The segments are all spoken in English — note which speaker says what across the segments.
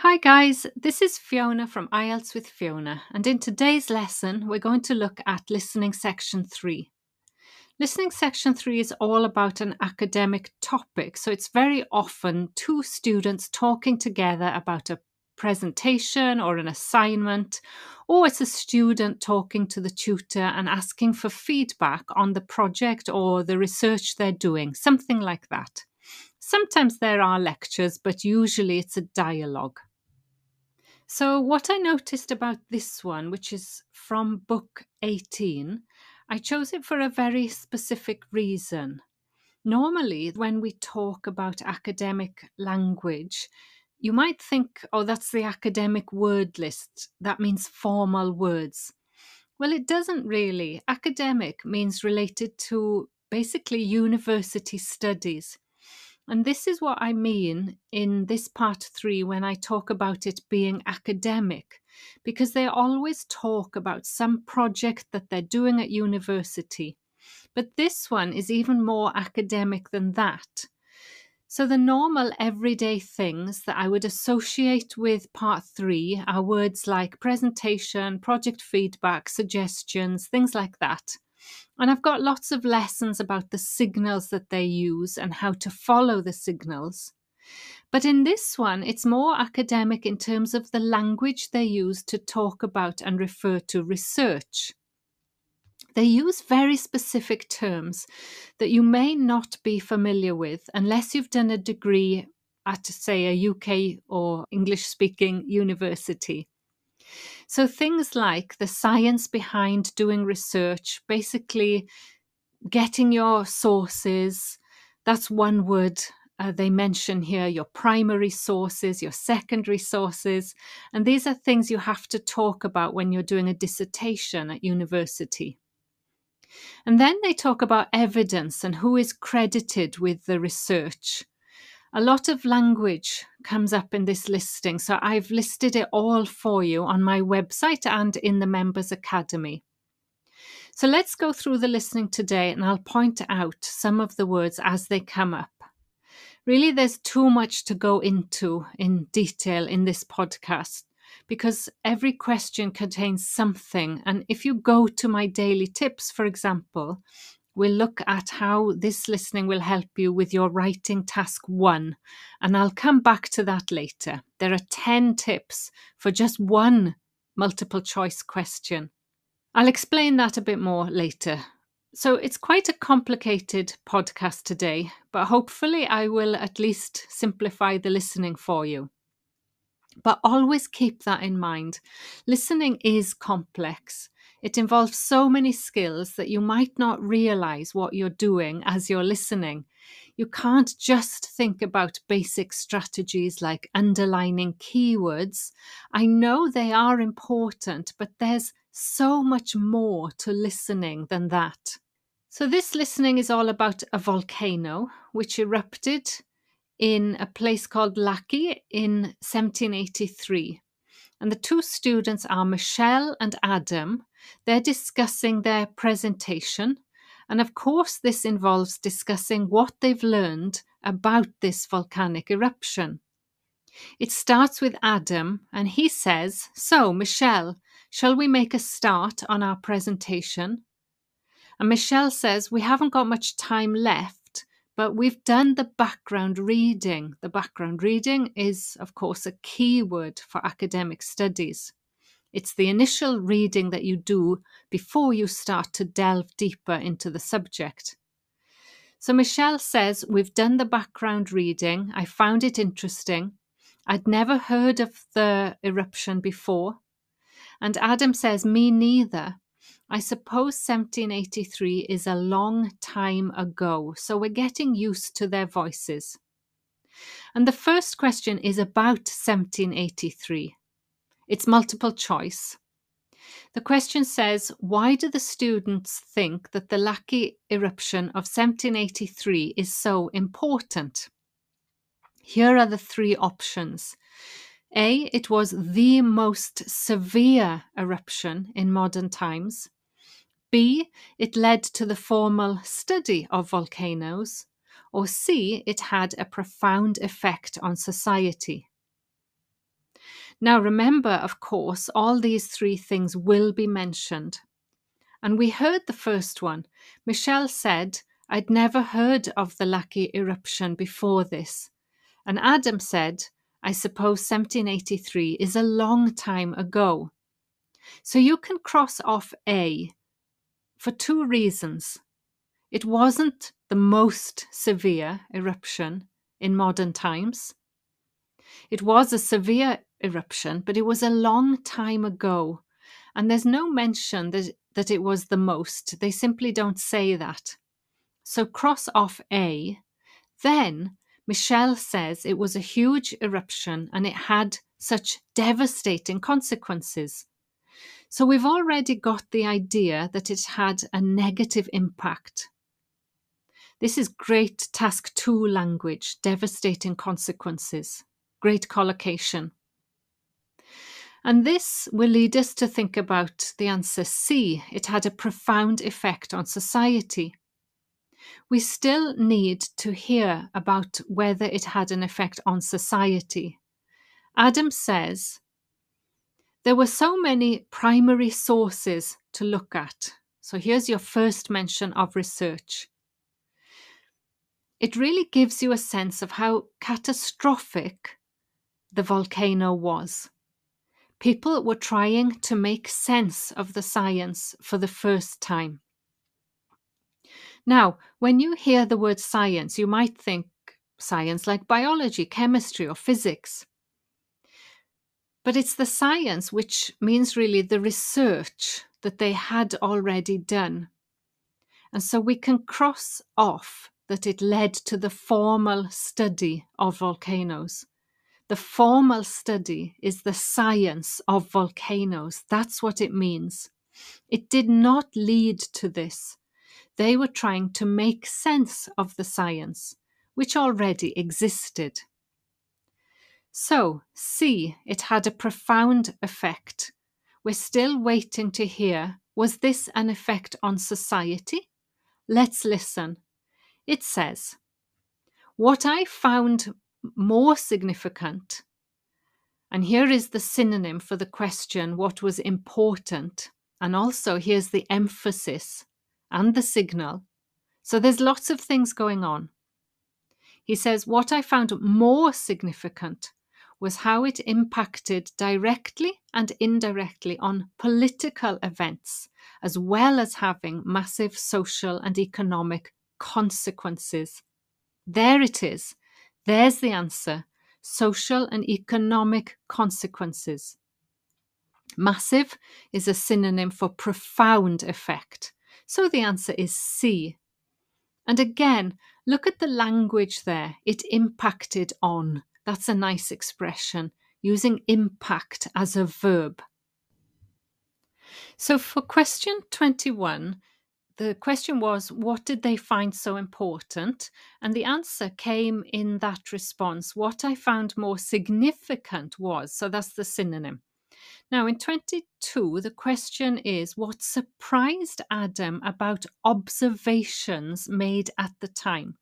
Speaker 1: Hi, guys, this is Fiona from IELTS with Fiona, and in today's lesson, we're going to look at listening section three. Listening section three is all about an academic topic, so it's very often two students talking together about a presentation or an assignment, or it's a student talking to the tutor and asking for feedback on the project or the research they're doing, something like that. Sometimes there are lectures, but usually it's a dialogue. So, what I noticed about this one, which is from book 18, I chose it for a very specific reason. Normally, when we talk about academic language, you might think, oh, that's the academic word list. That means formal words. Well, it doesn't really. Academic means related to basically university studies. And this is what I mean in this part three when I talk about it being academic, because they always talk about some project that they're doing at university. But this one is even more academic than that. So, the normal everyday things that I would associate with part three are words like presentation, project feedback, suggestions, things like that. And I've got lots of lessons about the signals that they use and how to follow the signals. But in this one, it's more academic in terms of the language they use to talk about and refer to research. They use very specific terms that you may not be familiar with unless you've done a degree at, say, a UK or English speaking university. So things like the science behind doing research, basically getting your sources, that's one word uh, they mention here your primary sources, your secondary sources. And these are things you have to talk about when you're doing a dissertation at university. And then they talk about evidence and who is credited with the research. A lot of language comes up in this listing, so I've listed it all for you on my website and in the Members Academy. So let's go through the listening today and I'll point out some of the words as they come up. Really, there's too much to go into in detail in this podcast because every question contains something. And if you go to my daily tips, for example, we'll look at how this listening will help you with your writing task one. And I'll come back to that later. There are 10 tips for just one multiple choice question. I'll explain that a bit more later. So it's quite a complicated podcast today, but hopefully I will at least simplify the listening for you. But always keep that in mind. Listening is complex. It involves so many skills that you might not realize what you're doing as you're listening. You can't just think about basic strategies like underlining keywords. I know they are important, but there's so much more to listening than that. So, this listening is all about a volcano which erupted in a place called Laki in 1783. And the two students are Michelle and Adam. They're discussing their presentation. And of course, this involves discussing what they've learned about this volcanic eruption. It starts with Adam, and he says, So, Michelle, shall we make a start on our presentation? And Michelle says, We haven't got much time left but we've done the background reading. The background reading is, of course, a key word for academic studies. It's the initial reading that you do before you start to delve deeper into the subject. So Michelle says, We've done the background reading. I found it interesting. I'd never heard of the eruption before. And Adam says, Me neither. I suppose 1783 is a long time ago, so we're getting used to their voices. And the first question is about 1783. It's multiple choice. The question says, Why do the students think that the Laki eruption of 1783 is so important? Here are the three options. A, it was the most severe eruption in modern times. B, it led to the formal study of volcanoes. Or C, it had a profound effect on society. Now, remember, of course, all these three things will be mentioned. And we heard the first one. Michelle said, I'd never heard of the Laki eruption before this. And Adam said, I suppose 1783 is a long time ago. So you can cross off A for two reasons. It wasn't the most severe eruption in modern times. It was a severe eruption, but it was a long time ago. And there's no mention that, that it was the most. They simply don't say that. So cross off A. Then Michelle says it was a huge eruption and it had such devastating consequences. So we've already got the idea that it had a negative impact. This is great task two language, devastating consequences, great collocation. And this will lead us to think about the answer C. It had a profound effect on society. We still need to hear about whether it had an effect on society. Adam says there were so many primary sources to look at. So here's your first mention of research it really gives you a sense of how catastrophic the volcano was. People were trying to make sense of the science for the first time. Now, when you hear the word science, you might think science like biology, chemistry, or physics. But it's the science which means really the research that they had already done. And so we can cross off that it led to the formal study of volcanoes. The formal study is the science of volcanoes. That's what it means. It did not lead to this. They were trying to make sense of the science, which already existed. So, see, it had a profound effect. We're still waiting to hear was this an effect on society? Let's listen it says, What I found more significant, and here is the synonym for the question, what was important, and also here's the emphasis and the signal. So there's lots of things going on. He says, What I found more significant was how it impacted directly and indirectly on political events, as well as having massive social and economic consequences. There it is. There's the answer social and economic consequences. Massive is a synonym for profound effect. So the answer is C. And again, look at the language there. It impacted on. That's a nice expression, using impact as a verb. So for question 21, the question was, what did they find so important? And the answer came in that response. What I found more significant was, so that's the synonym. Now, in 22, the question is what surprised Adam about observations made at the time?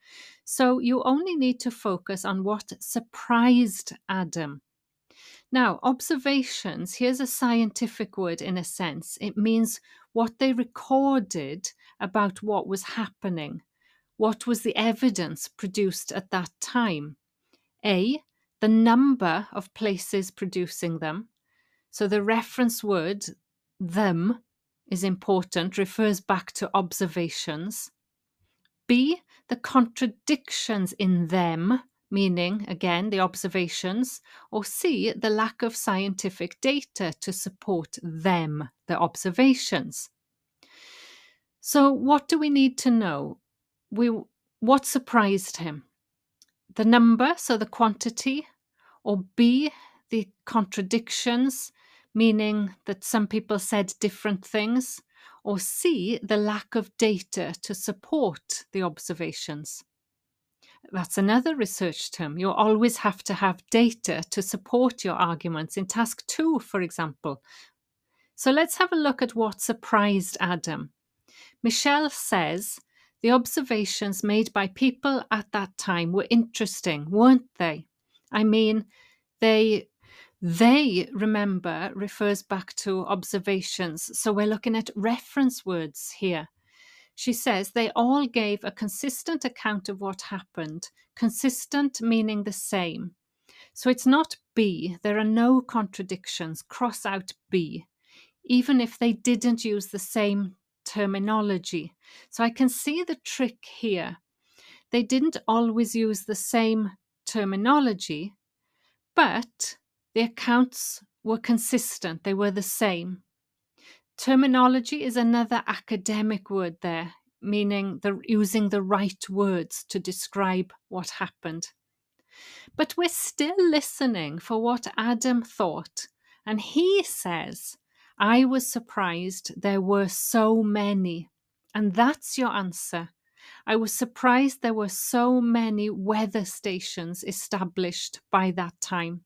Speaker 1: So you only need to focus on what surprised Adam. Now, observations, here's a scientific word in a sense. It means what they recorded about what was happening. What was the evidence produced at that time? A, the number of places producing them. So the reference word, them, is important, refers back to observations. B, the contradictions in them meaning, again, the observations, or C, the lack of scientific data to support them, the observations. So, what do we need to know? We, what surprised him? The number, so the quantity, or B, the contradictions, meaning that some people said different things, or C, the lack of data to support the observations. That's another research term. You always have to have data to support your arguments in task two, for example. So let's have a look at what surprised Adam. Michelle says the observations made by people at that time were interesting, weren't they? I mean, they They, remember, refers back to observations. So we're looking at reference words here. She says they all gave a consistent account of what happened, consistent meaning the same. So it's not B, there are no contradictions. Cross out B, even if they didn't use the same terminology. So I can see the trick here. They didn't always use the same terminology, but the accounts were consistent, they were the same. Terminology is another academic word there, meaning the, using the right words to describe what happened. But we're still listening for what Adam thought, and he says, I was surprised there were so many. And that's your answer. I was surprised there were so many weather stations established by that time.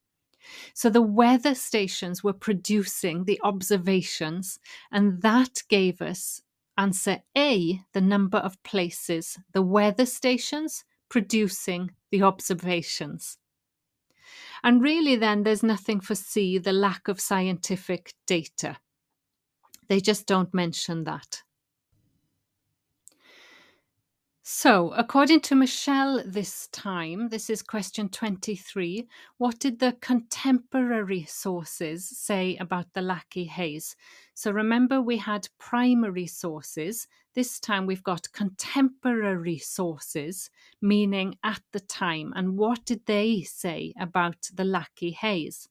Speaker 1: So the weather stations were producing the observations, and that gave us answer A, the number of places, the weather stations producing the observations. And really, then, there's nothing for C, the lack of scientific data. They just don't mention that. So, according to Michelle this time, this is question 23, what did the contemporary sources say about the Laki haze? So, remember we had primary sources. This time we've got contemporary sources, meaning at the time. And what did they say about the Laki haze?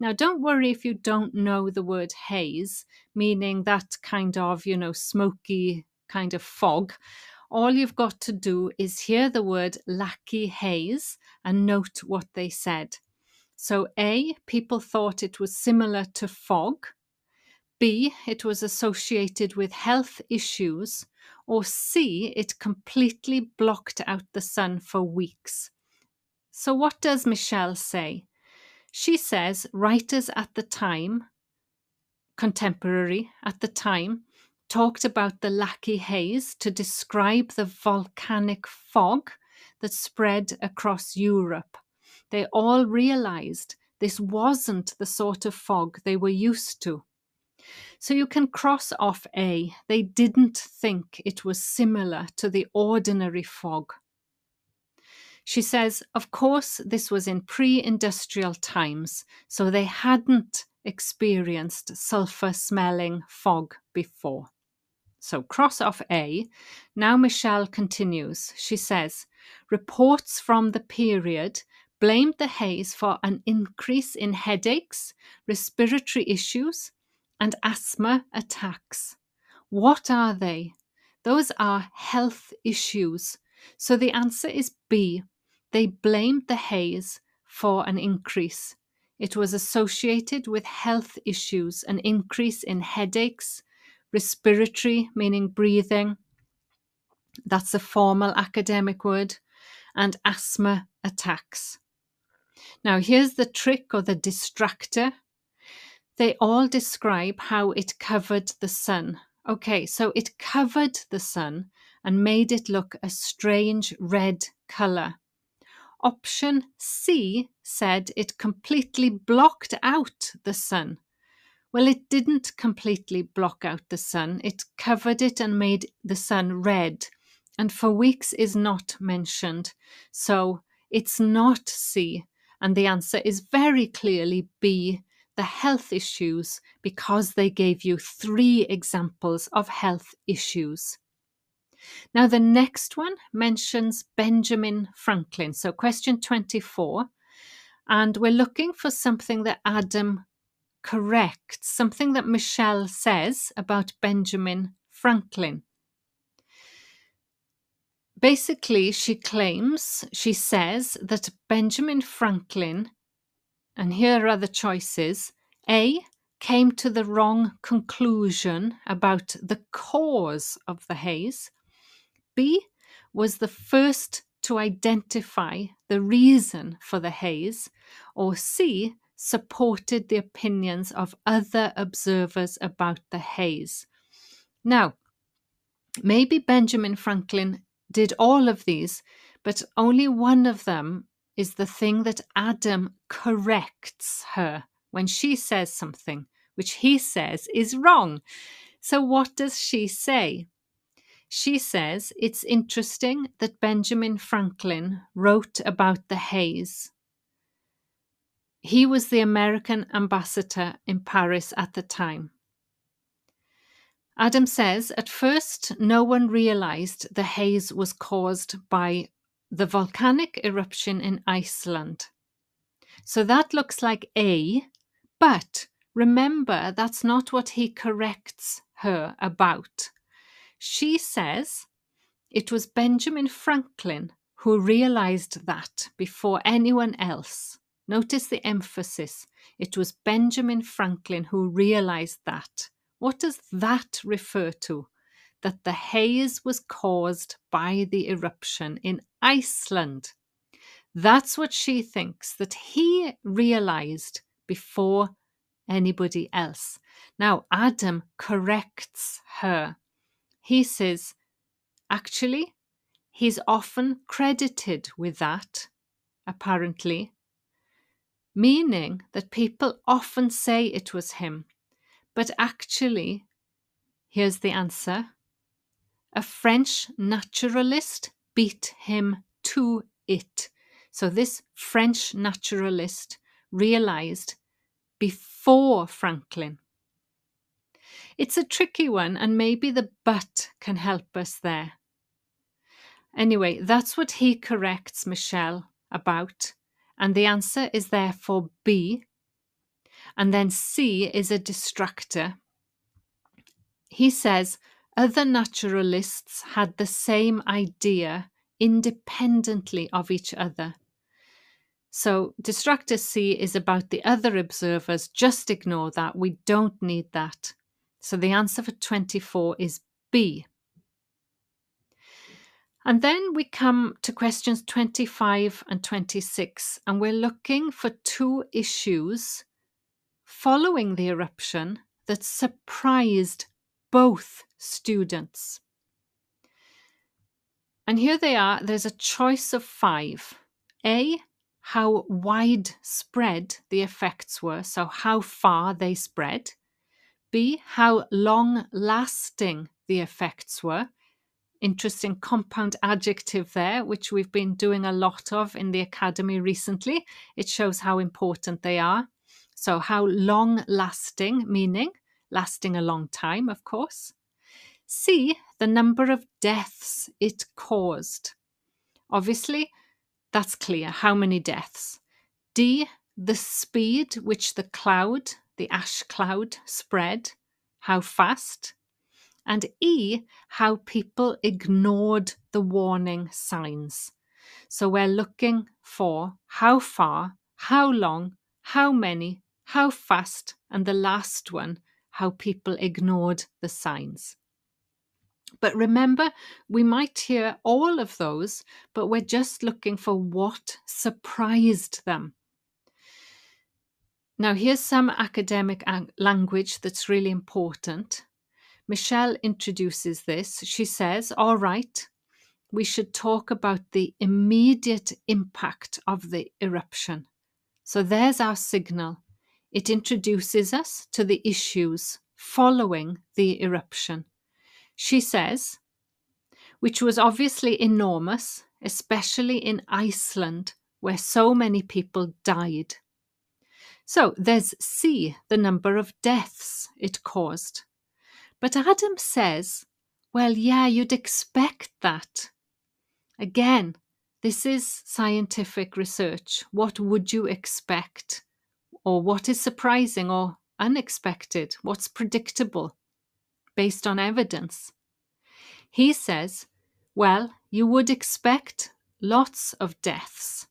Speaker 1: Now, don't worry if you don't know the word haze, meaning that kind of, you know, smoky kind of fog all you've got to do is hear the word Laki haze and note what they said. So, A, people thought it was similar to fog. B, it was associated with health issues. Or C, it completely blocked out the sun for weeks. So, what does Michelle say? She says writers at the time, contemporary at the time, talked about the Laki haze to describe the volcanic fog that spread across Europe. They all realized this wasn't the sort of fog they were used to. So you can cross off A. They didn't think it was similar to the ordinary fog. She says, of course, this was in pre industrial times, so they hadn't experienced sulfur smelling fog before. So cross off A. Now Michelle continues. She says, reports from the period blamed the haze for an increase in headaches, respiratory issues, and asthma attacks. What are they? Those are health issues. So the answer is B. They blamed the haze for an increase. It was associated with health issues, an increase in headaches, respiratory, meaning breathing. That's a formal academic word, and asthma attacks. Now, here's the trick or the distractor. They all describe how it covered the sun. Okay, so it covered the sun and made it look a strange red colour. Option C said it completely blocked out the sun. Well, it didn't completely block out the sun, it covered it and made the sun red. And for weeks is not mentioned. So it's not C. And the answer is very clearly B, the health issues, because they gave you three examples of health issues. Now, the next one mentions Benjamin Franklin. So, question 24. And we're looking for something that Adam correct something that Michelle says about Benjamin Franklin. Basically, she claims, she says that Benjamin Franklin, and here are the choices A, came to the wrong conclusion about the cause of the haze, B, was the first to identify the reason for the haze, or C, supported the opinions of other observers about the haze. Now, maybe Benjamin Franklin did all of these, but only one of them is the thing that Adam corrects her when she says something which he says is wrong. So, what does she say? She says it's interesting that Benjamin Franklin wrote about the haze. He was the American ambassador in Paris at the time. Adam says at first no one realized the haze was caused by the volcanic eruption in Iceland. So that looks like A, but remember that's not what he corrects her about. She says it was Benjamin Franklin who realized that before anyone else. Notice the emphasis. It was Benjamin Franklin who realized that. What does that refer to? That the haze was caused by the eruption in Iceland. That's what she thinks, that he realized before anybody else. Now, Adam corrects her. He says, actually, he's often credited with that, apparently, meaning that people often say it was him. But actually, here's the answer a French naturalist beat him to it. So, this French naturalist realized before Franklin. It's a tricky one, and maybe the but can help us there. Anyway, that's what he corrects Michelle about, and the answer is therefore B, and then C is a distractor. He says other naturalists had the same idea independently of each other. So, distractor C is about the other observers. Just ignore that. We don't need that. So, the answer for 24 is B. And then we come to questions 25 and 26, and we're looking for two issues following the eruption that surprised both students. And here they are there's a choice of five. A, how widespread the effects were, so how far they spread. B, how long lasting the effects were. Interesting compound adjective there, which we've been doing a lot of in the academy recently. It shows how important they are. So, how long lasting, meaning lasting a long time, of course. C, the number of deaths it caused. Obviously, that's clear. How many deaths? D, the speed which the cloud, the ash cloud, spread. How fast? And E, how people ignored the warning signs. So we're looking for how far, how long, how many, how fast, and the last one, how people ignored the signs. But remember, we might hear all of those, but we're just looking for what surprised them. Now, here's some academic language that's really important. Michelle introduces this. She says, All right, we should talk about the immediate impact of the eruption. So there's our signal. It introduces us to the issues following the eruption. She says, which was obviously enormous, especially in Iceland, where so many people died. So there's C, the number of deaths it caused. But Adam says, well, yeah, you'd expect that. Again, this is scientific research. What would you expect? or what is surprising or unexpected, what's predictable based on evidence. He says, well, you would expect lots of deaths,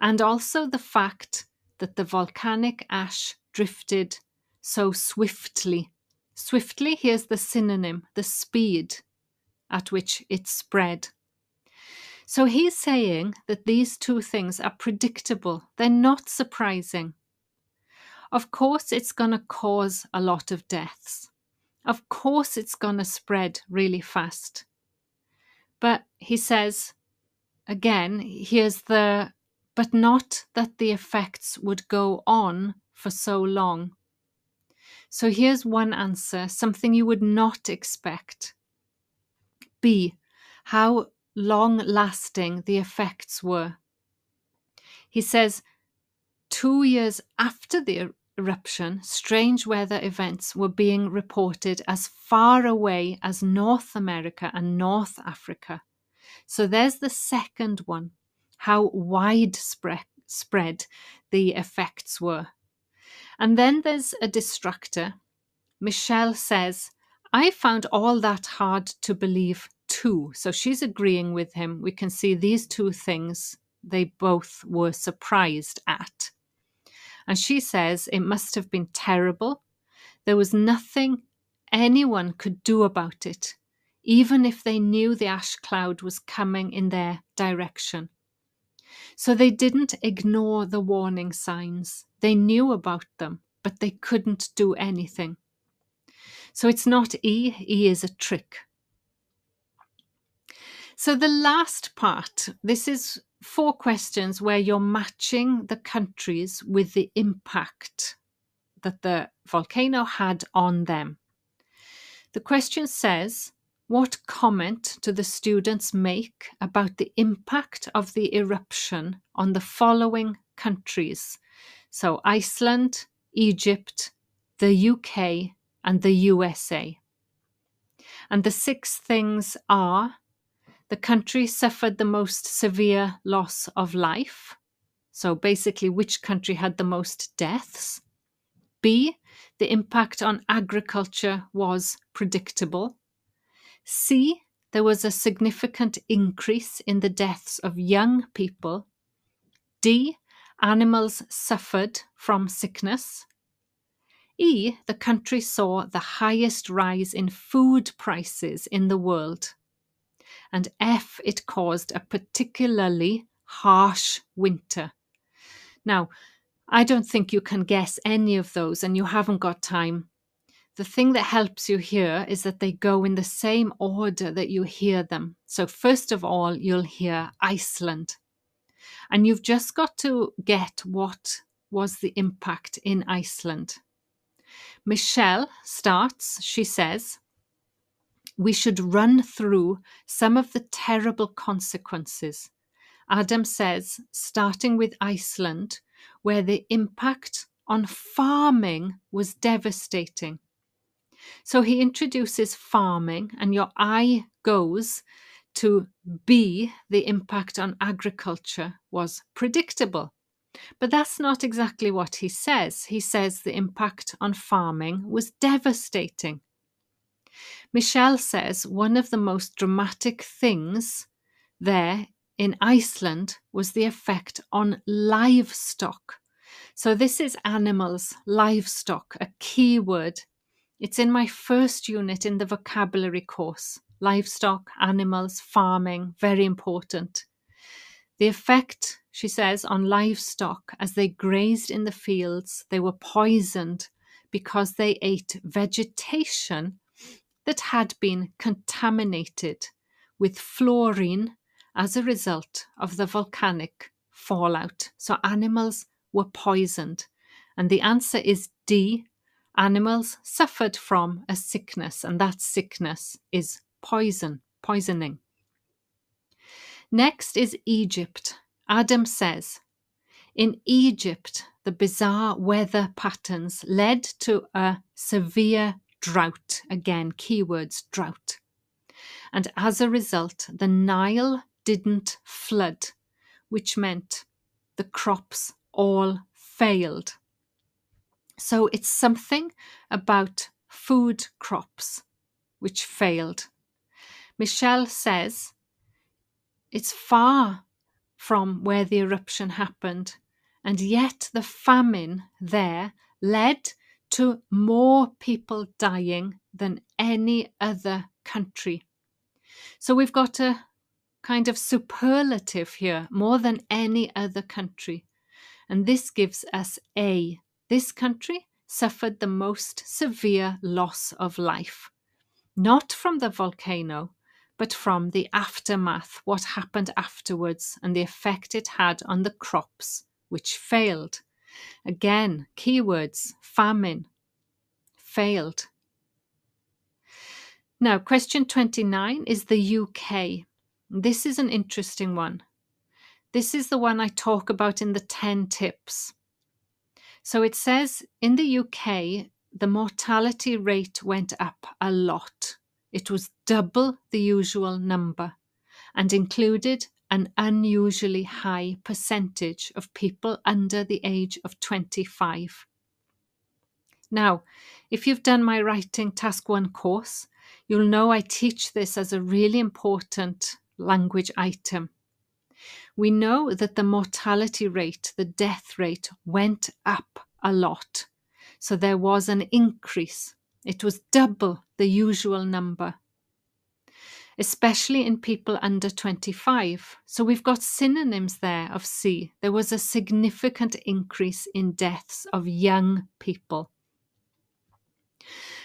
Speaker 1: and also the fact that the volcanic ash drifted so swiftly. Swiftly, here's the synonym, the speed at which it spread. So he's saying that these two things are predictable, they're not surprising. Of course, it's going to cause a lot of deaths. Of course, it's going to spread really fast. But he says, again, here's the, but not that the effects would go on for so long? So here's one answer, something you would not expect. B. How long lasting the effects were. He says, two years after the eruption, strange weather events were being reported as far away as North America and North Africa. So there's the second one how widespread spread the effects were. And then there's a distractor. Michelle says, I found all that hard to believe too. So she's agreeing with him. We can see these two things they both were surprised at. And she says it must have been terrible. There was nothing anyone could do about it, even if they knew the ash cloud was coming in their direction. So they didn't ignore the warning signs. They knew about them, but they couldn't do anything. So it's not E, E is a trick. So the last part, this is four questions where you're matching the countries with the impact that the volcano had on them. The question says, what comment do the students make about the impact of the eruption on the following countries? So, Iceland, Egypt, the UK, and the USA. And the six things are the country suffered the most severe loss of life. So, basically, which country had the most deaths? B, the impact on agriculture was predictable. C, there was a significant increase in the deaths of young people. D, animals suffered from sickness. E, the country saw the highest rise in food prices in the world. And F, it caused a particularly harsh winter. Now, I don't think you can guess any of those, and you haven't got time. The thing that helps you here is that they go in the same order that you hear them. So, first of all, you'll hear Iceland. And you've just got to get what was the impact in Iceland. Michelle starts, she says, we should run through some of the terrible consequences. Adam says, starting with Iceland, where the impact on farming was devastating. So he introduces farming, and your eye goes to B, the impact on agriculture was predictable. But that's not exactly what he says. He says the impact on farming was devastating. Michelle says one of the most dramatic things there in Iceland was the effect on livestock. So, this is animals, livestock, a key word. It's in my first unit in the vocabulary course. Livestock, animals, farming, very important. The effect, she says, on livestock as they grazed in the fields, they were poisoned because they ate vegetation that had been contaminated with fluorine as a result of the volcanic fallout. So animals were poisoned. And the answer is D. Animals suffered from a sickness, and that sickness is poison, poisoning. Next is Egypt. Adam says, in Egypt, the bizarre weather patterns led to a severe drought. Again, keywords drought. And as a result, the Nile didn't flood, which meant the crops all failed. So it's something about food crops which failed. Michelle says it's far from where the eruption happened, and yet the famine there led to more people dying than any other country. So we've got a kind of superlative here, more than any other country. And this gives us A. This country suffered the most severe loss of life, not from the volcano, but from the aftermath, what happened afterwards, and the effect it had on the crops, which failed. Again, keywords famine, failed. Now, question 29 is the UK. This is an interesting one. This is the one I talk about in the 10 tips. So it says in the UK, the mortality rate went up a lot. It was double the usual number and included an unusually high percentage of people under the age of 25. Now, if you've done my Writing Task 1 course, you'll know I teach this as a really important language item. We know that the mortality rate, the death rate, went up a lot. So there was an increase. It was double the usual number especially in people under 25. So we've got synonyms there of C. There was a significant increase in deaths of young people.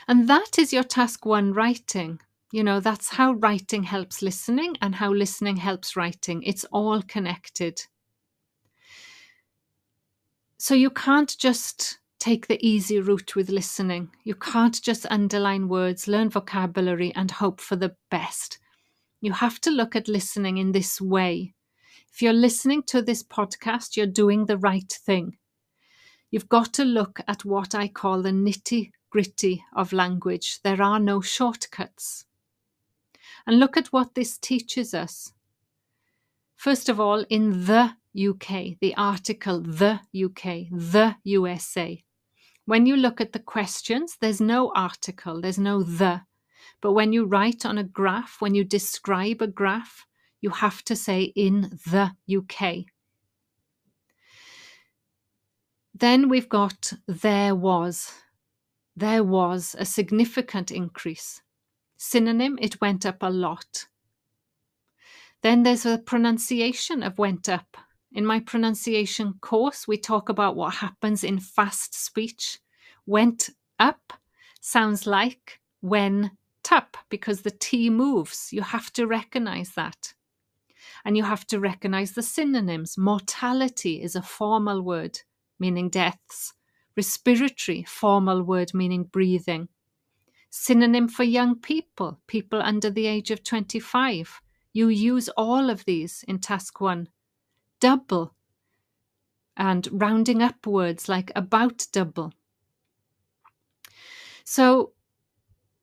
Speaker 1: And that is your task one writing. You know, that's how writing helps listening and how listening helps writing. It's all connected. So you can't just take the easy route with listening. You can't just underline words, learn vocabulary, and hope for the best. You have to look at listening in this way. If you're listening to this podcast, you're doing the right thing. You've got to look at what I call the nitty gritty of language. There are no shortcuts. And look at what this teaches us. First of all, in the UK, the article the UK, the USA. When you look at the questions, there's no article, there's no the. But when you write on a graph, when you describe a graph, you have to say in the UK. Then we've got there was. There was a significant increase. Synonym, it went up a lot. Then there's a pronunciation of went up. In my pronunciation course, we talk about what happens in fast speech. Went up sounds like when tap because the T moves. You have to recognize that. And you have to recognize the synonyms. Mortality is a formal word meaning deaths. Respiratory, formal word meaning breathing. Synonym for young people, people under the age of 25. You use all of these in task one double, and rounding upwards like about double. So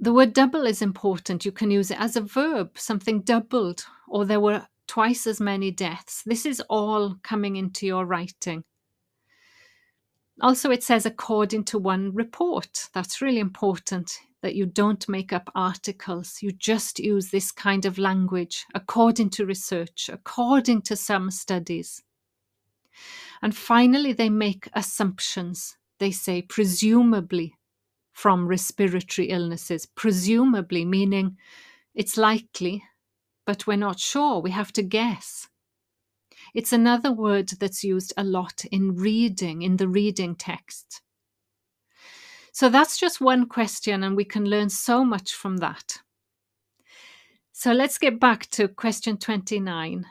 Speaker 1: the word double is important. You can use it as a verb, something doubled, or there were twice as many deaths. This is all coming into your writing. Also, it says according to one report. That's really important that you don't make up articles. You just use this kind of language according to research, according to some studies. And finally, they make assumptions. They say, presumably, from respiratory illnesses, presumably, meaning it's likely, but we're not sure. We have to guess. It's another word that's used a lot in reading, in the reading text. So that's just one question, and we can learn so much from that. So let's get back to question 29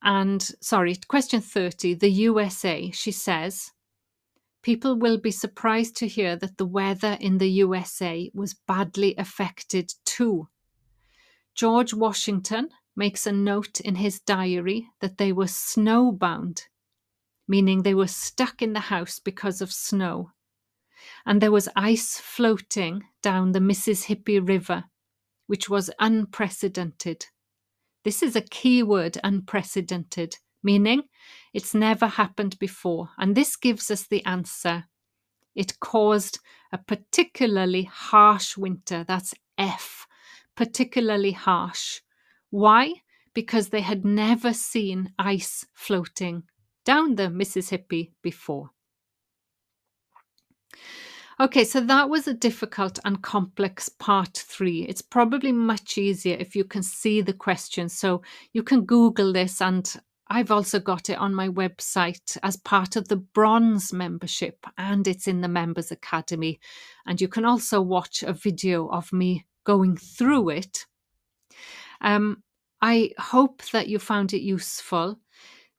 Speaker 1: and, sorry, question 30, the USA. She says, People will be surprised to hear that the weather in the USA was badly affected too. George Washington makes a note in his diary that they were snowbound, meaning they were stuck in the house because of snow and there was ice floating down the Mississippi River, which was unprecedented. This is a key word, unprecedented, meaning it's never happened before. And this gives us the answer. It caused a particularly harsh winter. That's F, particularly harsh. Why? Because they had never seen ice floating down the Mississippi before. Okay, so that was a difficult and complex part three. It's probably much easier if you can see the questions. So you can Google this, and I've also got it on my website as part of the bronze membership, and it's in the Members Academy. And you can also watch a video of me going through it. Um, I hope that you found it useful.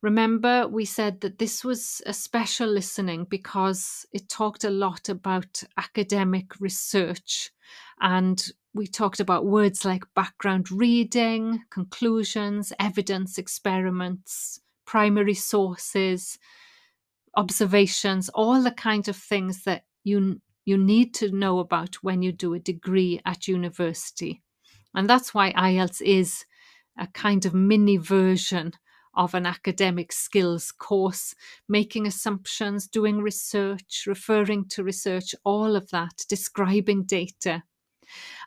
Speaker 1: Remember, we said that this was a special listening because it talked a lot about academic research. And we talked about words like background reading, conclusions, evidence, experiments, primary sources, observations, all the kind of things that you, you need to know about when you do a degree at university. And that's why IELTS is a kind of mini version of an academic skills course, making assumptions, doing research, referring to research, all of that, describing data.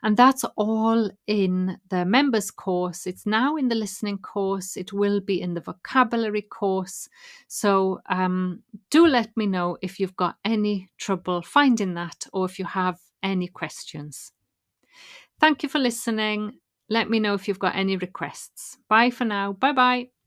Speaker 1: And that's all in the members course. It's now in the listening course. It will be in the vocabulary course. So um, do let me know if you've got any trouble finding that or if you have any questions. Thank you for listening. Let me know if you've got any requests. Bye for now. Bye bye.